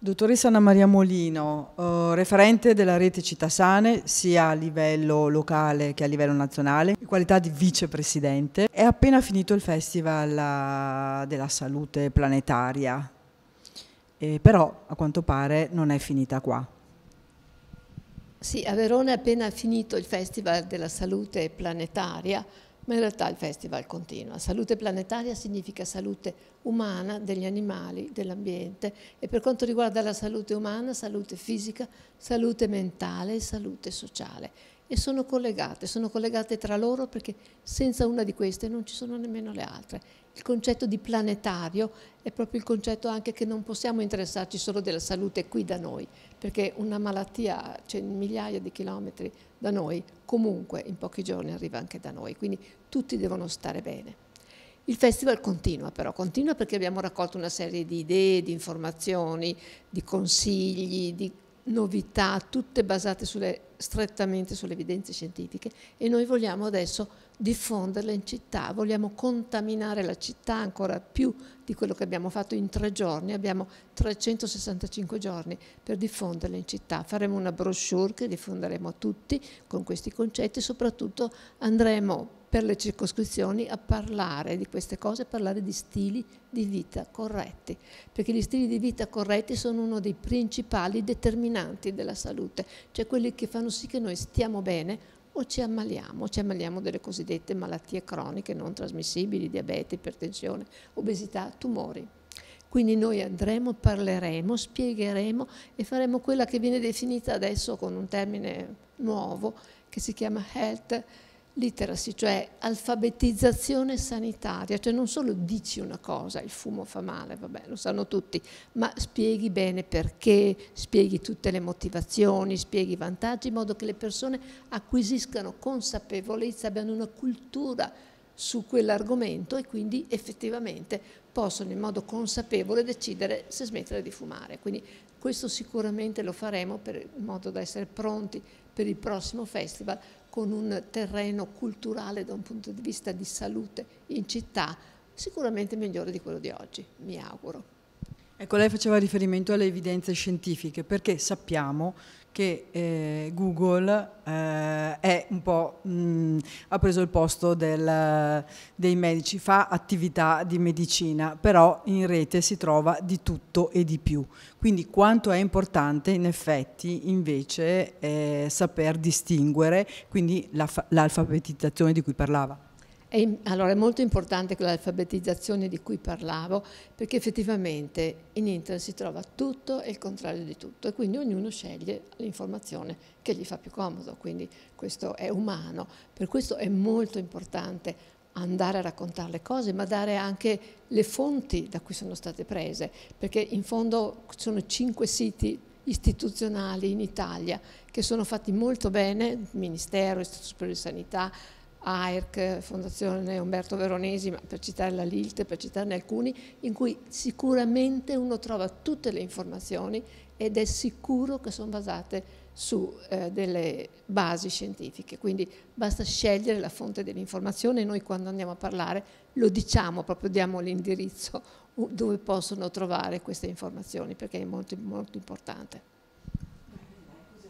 Dottoressa Anna Maria Molino, eh, referente della rete Città Sane sia a livello locale che a livello nazionale, in qualità di vicepresidente, è appena finito il Festival eh, della Salute Planetaria, eh, però a quanto pare non è finita qua. Sì, a Verona è appena finito il Festival della Salute Planetaria, ma in realtà il festival continua. Salute planetaria significa salute umana degli animali, dell'ambiente e per quanto riguarda la salute umana, salute fisica, salute mentale e salute sociale. E sono collegate, sono collegate tra loro perché senza una di queste non ci sono nemmeno le altre. Il concetto di planetario è proprio il concetto anche che non possiamo interessarci solo della salute qui da noi, perché una malattia a cioè, migliaia di chilometri da noi, comunque in pochi giorni arriva anche da noi, quindi tutti devono stare bene. Il festival continua però, continua perché abbiamo raccolto una serie di idee, di informazioni, di consigli, di novità, tutte basate sulle, strettamente sulle evidenze scientifiche e noi vogliamo adesso diffonderle in città, vogliamo contaminare la città ancora più di quello che abbiamo fatto in tre giorni, abbiamo 365 giorni per diffonderle in città, faremo una brochure che diffonderemo a tutti con questi concetti, soprattutto andremo per le circoscrizioni a parlare di queste cose, a parlare di stili di vita corretti, perché gli stili di vita corretti sono uno dei principali determinanti della salute, cioè quelli che fanno sì che noi stiamo bene o ci ammaliamo, ci ammaliamo delle cosiddette malattie croniche non trasmissibili, diabete, ipertensione, obesità, tumori. Quindi noi andremo, parleremo, spiegheremo e faremo quella che viene definita adesso con un termine nuovo che si chiama health literacy, cioè alfabetizzazione sanitaria, cioè non solo dici una cosa, il fumo fa male, vabbè, lo sanno tutti, ma spieghi bene perché, spieghi tutte le motivazioni, spieghi i vantaggi, in modo che le persone acquisiscano consapevolezza, abbiano una cultura su quell'argomento e quindi effettivamente possono in modo consapevole decidere se smettere di fumare. Quindi questo sicuramente lo faremo per, in modo da essere pronti per il prossimo festival con un terreno culturale da un punto di vista di salute in città sicuramente migliore di quello di oggi, mi auguro. Ecco, lei faceva riferimento alle evidenze scientifiche perché sappiamo che eh, Google eh, mh, ha preso il posto del, dei medici, fa attività di medicina, però in rete si trova di tutto e di più. Quindi quanto è importante in effetti invece eh, saper distinguere, quindi l'alfabetizzazione di cui parlava. È, allora è molto importante l'alfabetizzazione di cui parlavo perché effettivamente in internet si trova tutto e il contrario di tutto e quindi ognuno sceglie l'informazione che gli fa più comodo, quindi questo è umano. Per questo è molto importante andare a raccontare le cose, ma dare anche le fonti da cui sono state prese, perché in fondo sono cinque siti istituzionali in Italia che sono fatti molto bene, Ministero, Istituto Superiore di Sanità, AERC, Fondazione Umberto Veronesi, ma per citare la LILT, per citarne alcuni, in cui sicuramente uno trova tutte le informazioni ed è sicuro che sono basate su eh, delle basi scientifiche, quindi basta scegliere la fonte dell'informazione e noi quando andiamo a parlare lo diciamo, proprio diamo l'indirizzo dove possono trovare queste informazioni perché è molto, molto importante.